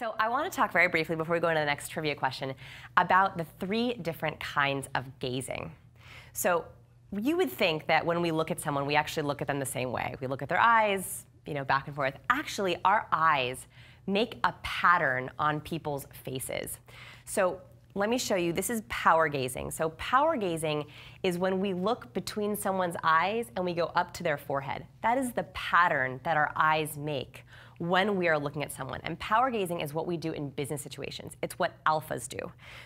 So I want to talk very briefly before we go into the next trivia question about the three different kinds of gazing. So you would think that when we look at someone, we actually look at them the same way. We look at their eyes, you know, back and forth. Actually, our eyes make a pattern on people's faces. So let me show you, this is power gazing. So power gazing is when we look between someone's eyes and we go up to their forehead. That is the pattern that our eyes make when we are looking at someone. And power gazing is what we do in business situations. It's what alphas do.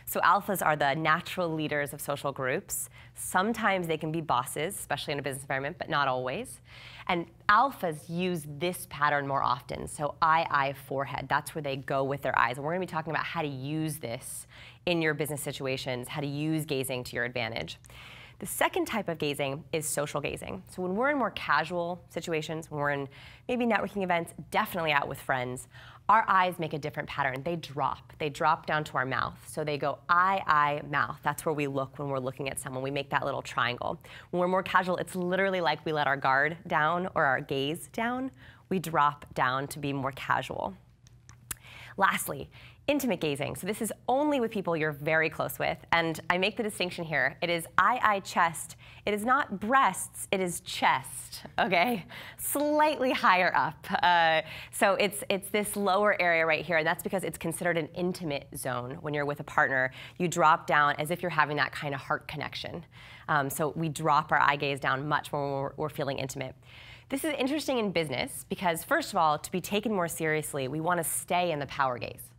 So alphas are the natural leaders of social groups. Sometimes they can be bosses, especially in a business environment, but not always. And alphas use this pattern more often. So eye, eye, forehead. That's where they go with their eyes. And we're going to be talking about how to use this in your business situations, how to use gazing to your advantage. The second type of gazing is social gazing. So when we're in more casual situations, when we're in maybe networking events, definitely out with friends, our eyes make a different pattern. They drop. They drop down to our mouth. So they go eye, eye, mouth. That's where we look when we're looking at someone. We make that little triangle. When we're more casual, it's literally like we let our guard down or our gaze down. We drop down to be more casual. Lastly, intimate gazing. So this is only with people you're very close with. And I make the distinction here. It is eye, eye, chest. It is not breasts, it is chest, okay? Slightly higher up. Uh, so it's, it's this lower area right here, and that's because it's considered an intimate zone when you're with a partner. You drop down as if you're having that kind of heart connection. Um, so we drop our eye gaze down much more when we're, we're feeling intimate. This is interesting in business because, first of all, to be taken more seriously, we want to stay in the power gaze.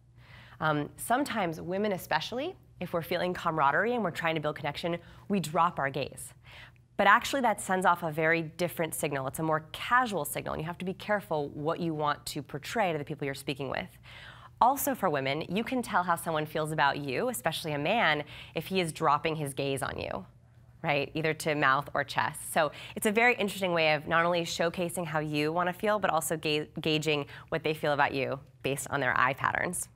Um, sometimes, women especially, if we're feeling camaraderie and we're trying to build connection, we drop our gaze. But actually, that sends off a very different signal. It's a more casual signal, and you have to be careful what you want to portray to the people you're speaking with. Also, for women, you can tell how someone feels about you, especially a man, if he is dropping his gaze on you right? Either to mouth or chest. So it's a very interesting way of not only showcasing how you want to feel, but also ga gauging what they feel about you based on their eye patterns.